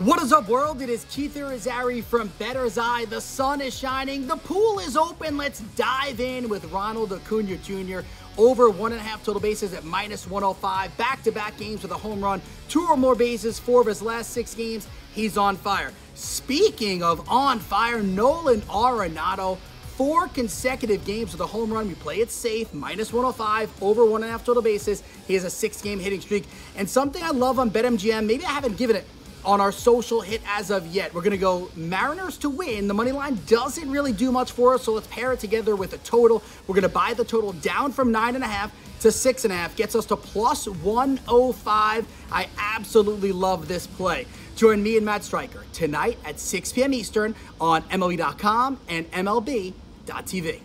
What is up, world? It is Keith Irizarry from Bettor's Eye. The sun is shining. The pool is open. Let's dive in with Ronald Acuna Jr. Over one and a half total bases at minus 105. Back-to-back games with a home run. Two or more bases, four of his last six games. He's on fire. Speaking of on fire, Nolan Arenado four consecutive games with a home run. We play it safe, minus 105, over one and a half total bases. He has a six game hitting streak. And something I love on BetMGM, maybe I haven't given it on our social hit as of yet. We're going to go Mariners to win. The money line doesn't really do much for us, so let's pair it together with a total. We're going to buy the total down from nine and a half to six and a half, gets us to plus 105. I absolutely love this play. Join me and Matt Striker tonight at 6 p.m. Eastern on MLB.com and MLB.tv.